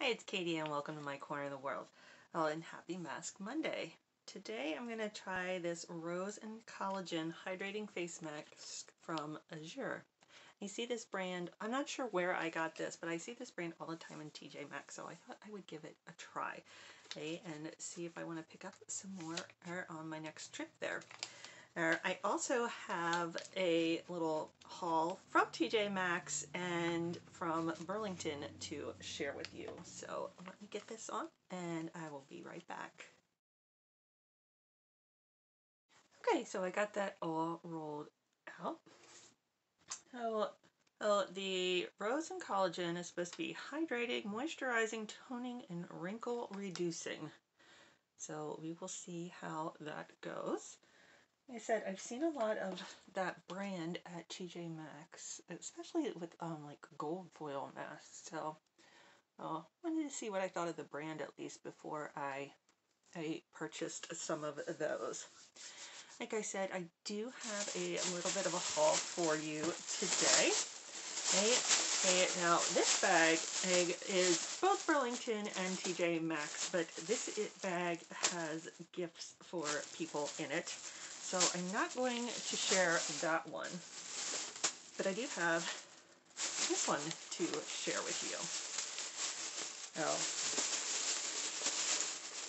Hi, it's Katie and welcome to my corner of the world. Oh, and happy Mask Monday. Today I'm going to try this Rose and Collagen Hydrating Face Mask from Azure. You see this brand, I'm not sure where I got this, but I see this brand all the time in TJ Maxx, so I thought I would give it a try okay, and see if I want to pick up some more on my next trip there. I also have a little haul from TJ Maxx and from Burlington to share with you. So let me get this on and I will be right back. Okay, so I got that all rolled out. So, so the Rose and Collagen is supposed to be hydrating, moisturizing, toning, and wrinkle reducing. So we will see how that goes. I said I've seen a lot of that brand at TJ Maxx, especially with um like gold foil masks. So uh, wanted to see what I thought of the brand at least before I I purchased some of those. Like I said, I do have a little bit of a haul for you today. Okay now this bag is both Burlington and TJ Maxx, but this bag has gifts for people in it. So I'm not going to share that one, but I do have this one to share with you. Oh.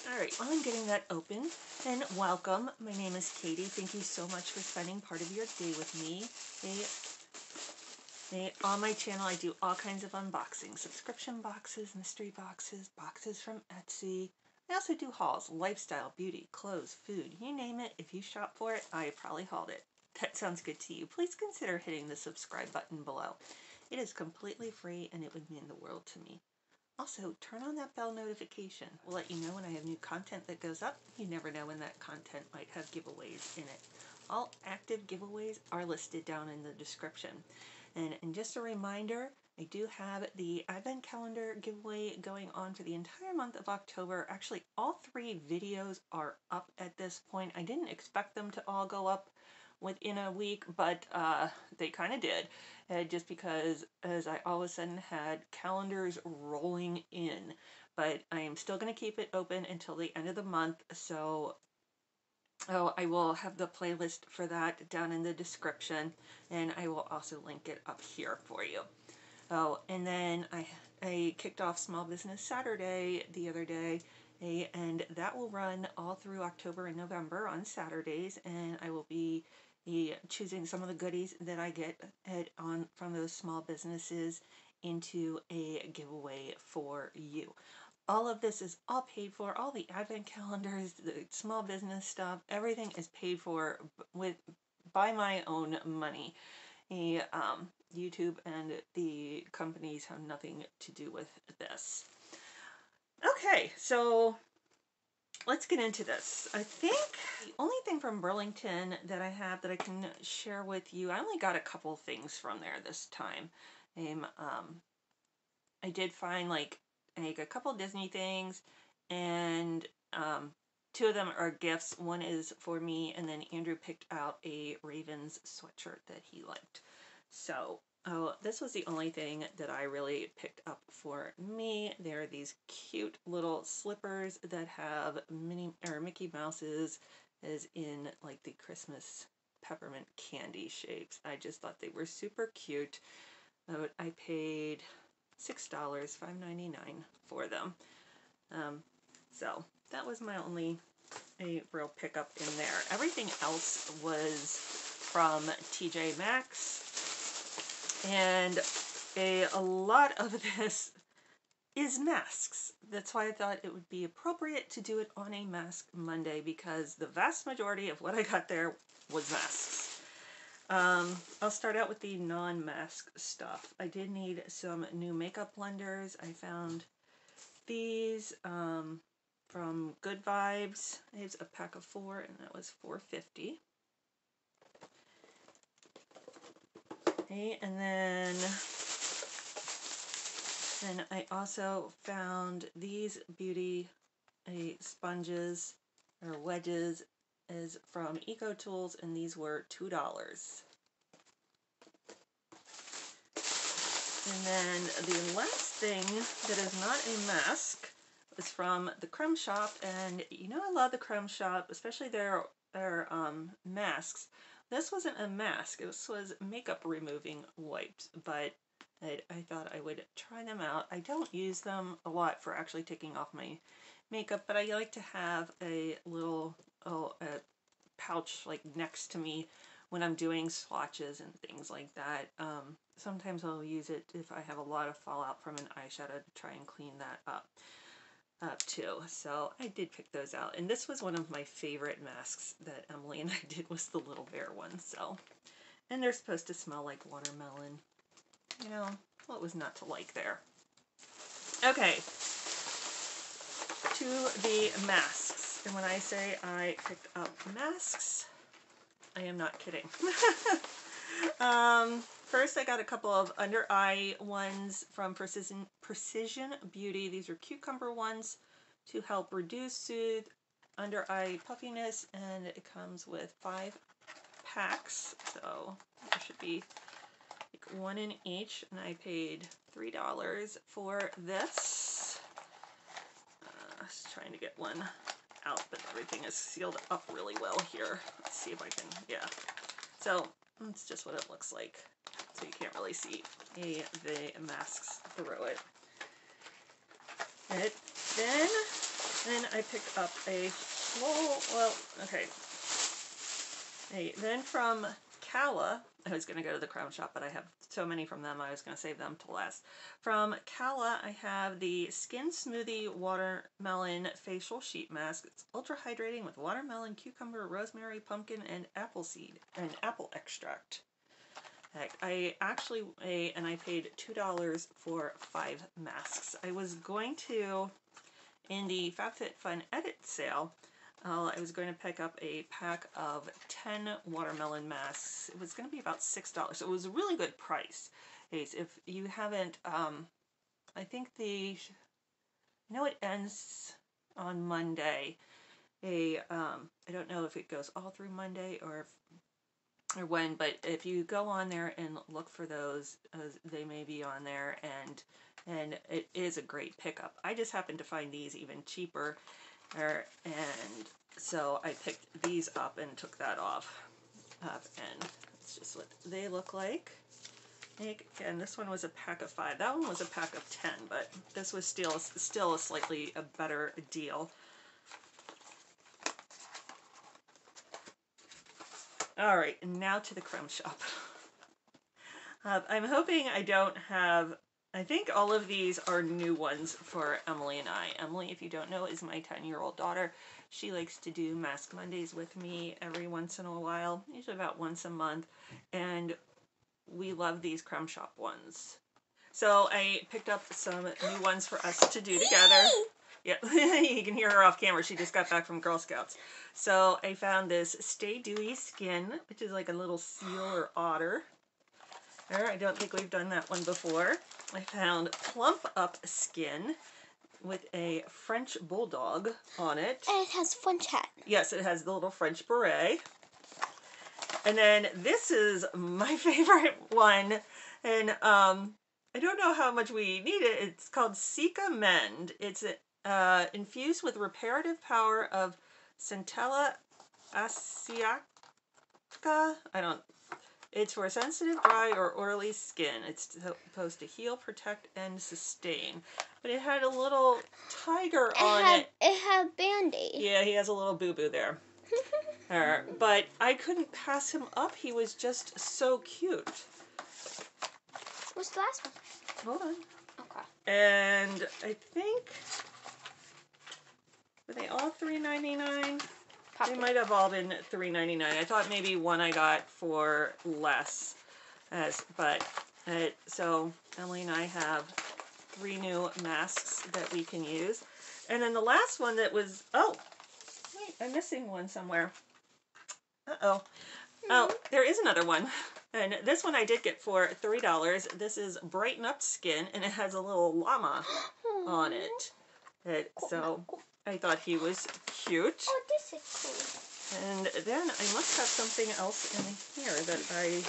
Alright, while I'm getting that open, and welcome. My name is Katie. Thank you so much for spending part of your day with me. On my channel, I do all kinds of unboxing, subscription boxes, mystery boxes, boxes from Etsy, I also do hauls, lifestyle, beauty, clothes, food, you name it. If you shop for it, I probably hauled it. That sounds good to you. Please consider hitting the subscribe button below. It is completely free and it would mean the world to me. Also, turn on that bell notification. We'll let you know when I have new content that goes up. You never know when that content might have giveaways in it. All active giveaways are listed down in the description. And, and just a reminder, I do have the advent calendar giveaway going on for the entire month of October. Actually, all three videos are up at this point. I didn't expect them to all go up within a week, but uh, they kind of did. Uh, just because, as I all of a sudden had calendars rolling in. But I am still going to keep it open until the end of the month. So Oh, I will have the playlist for that down in the description, and I will also link it up here for you. Oh, and then I, I kicked off Small Business Saturday the other day, eh, and that will run all through October and November on Saturdays, and I will be eh, choosing some of the goodies that I get at, on from those small businesses into a giveaway for you. All of this is all paid for. All the advent calendars, the small business stuff, everything is paid for with by my own money. A, um, YouTube and the companies have nothing to do with this. Okay, so let's get into this. I think the only thing from Burlington that I have that I can share with you, I only got a couple things from there this time. Um, um, I did find like, like a couple Disney things and um, two of them are gifts. One is for me and then Andrew picked out a Ravens sweatshirt that he liked. So Oh, this was the only thing that I really picked up for me. There are these cute little slippers that have mini or Mickey Mouse's as in like the Christmas peppermint candy shapes. I just thought they were super cute. I paid six dollars, five ninety nine for them. Um, so that was my only a real pickup in there. Everything else was from TJ Maxx and a, a lot of this is masks. That's why I thought it would be appropriate to do it on a Mask Monday because the vast majority of what I got there was masks. Um, I'll start out with the non-mask stuff. I did need some new makeup blenders. I found these um, from Good Vibes. It's a pack of four and that was 450 Okay, and then then I also found these beauty uh, sponges or wedges is from Eco Tools and these were two dollars. And then the last thing that is not a mask is from the Creme Shop. And you know I love the Creme Shop, especially their, their um, masks. This wasn't a mask. This was makeup removing wipes, but I, I thought I would try them out. I don't use them a lot for actually taking off my makeup, but I like to have a little a pouch like next to me when I'm doing swatches and things like that. Um, sometimes I'll use it if I have a lot of fallout from an eyeshadow to try and clean that up up too. So I did pick those out. And this was one of my favorite masks that Emily and I did was the Little Bear one. So, and they're supposed to smell like watermelon. You know, what was not to like there? Okay, to the masks. And when I say I picked up masks, I am not kidding. um, first, I got a couple of under eye ones from Precision, Precision Beauty. These are cucumber ones to help reduce, soothe under eye puffiness, and it comes with five packs. So there should be like one in each, and I paid $3 for this. Uh, just trying to get one out, but everything is sealed up really well here. Let's see if I can, yeah. So that's just what it looks like. So you can't really see the masks through it. it. Then, then I picked up a whole, well, okay. Hey, then from Kala, I was going to go to the Creme Shop, but I have so many from them, I was going to save them to last. From Kala, I have the Skin Smoothie Watermelon Facial Sheet Mask. It's ultra hydrating with watermelon, cucumber, rosemary, pumpkin, and apple seed, and apple extract. I actually, and I paid $2 for five masks. I was going to, in the FabFitFun Edit sale, uh, I was going to pick up a pack of 10 watermelon masks. It was going to be about $6. So it was a really good price. If you haven't, um, I think the, I know it ends on Monday. A, um, I don't know if it goes all through Monday or or when, but if you go on there and look for those, uh, they may be on there, and and it is a great pickup. I just happened to find these even cheaper Er, and so I picked these up and took that off. Up, and it's just what they look like. And this one was a pack of five. That one was a pack of ten, but this was still still a slightly a better deal. All right, now to the creme shop. Uh, I'm hoping I don't have I think all of these are new ones for Emily and I. Emily, if you don't know, is my 10-year-old daughter. She likes to do Mask Mondays with me every once in a while, usually about once a month, and we love these Creme Shop ones. So I picked up some new ones for us to do together. Yeah, you can hear her off camera. She just got back from Girl Scouts. So I found this Stay Dewy Skin, which is like a little seal or otter. There, I don't think we've done that one before. I found Plump Up Skin with a French Bulldog on it. And it has French hat. Yes, it has the little French beret. And then this is my favorite one. And um, I don't know how much we need it. It's called Cica Mend. It's uh, infused with reparative power of Centella asiatica. I don't it's for sensitive, dry, or oily skin. It's supposed to heal, protect, and sustain. But it had a little tiger it on had, it. It had Band-Aid. Yeah, he has a little boo-boo there. uh, but I couldn't pass him up. He was just so cute. What's the last one? Hold on. Okay. And I think... Were they all three ninety nine? They might have all been $3.99. I thought maybe one I got for less. As, but, uh, so Emily and I have three new masks that we can use. And then the last one that was, oh, wait, I'm missing one somewhere. Uh-oh. Oh, there is another one. And this one I did get for $3. This is Brighten Up Skin, and it has a little llama on it. it so I thought he was cute. Oh, this is cool. And then I must have something else in here that I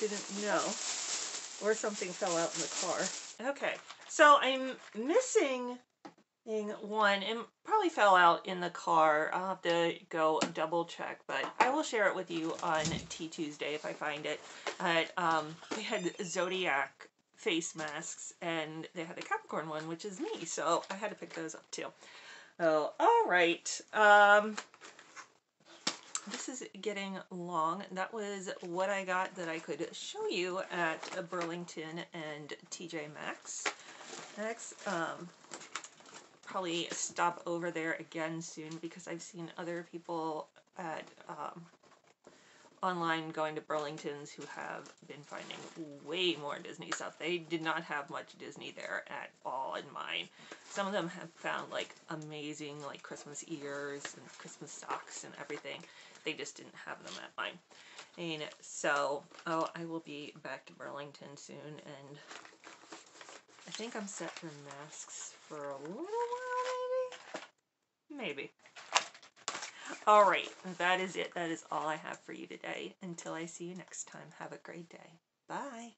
didn't know. or something fell out in the car. Okay, so I'm missing one and probably fell out in the car. I'll have to go double check, but I will share it with you on Tea Tuesday if I find it. But um, they had Zodiac face masks and they had a Capricorn one, which is me, so I had to pick those up too. Oh, all right. Um, this is getting long. That was what I got that I could show you at Burlington and TJ Maxx. Next, um, probably stop over there again soon because I've seen other people at um, online going to Burlington's who have been finding way more Disney stuff. They did not have much Disney there at all in mine. Some of them have found like amazing like Christmas ears and Christmas socks and everything. They just didn't have them at mine. And so, oh, I will be back to Burlington soon and I think I'm set for masks for a little while maybe? Maybe. All right, that is it. That is all I have for you today. Until I see you next time, have a great day. Bye.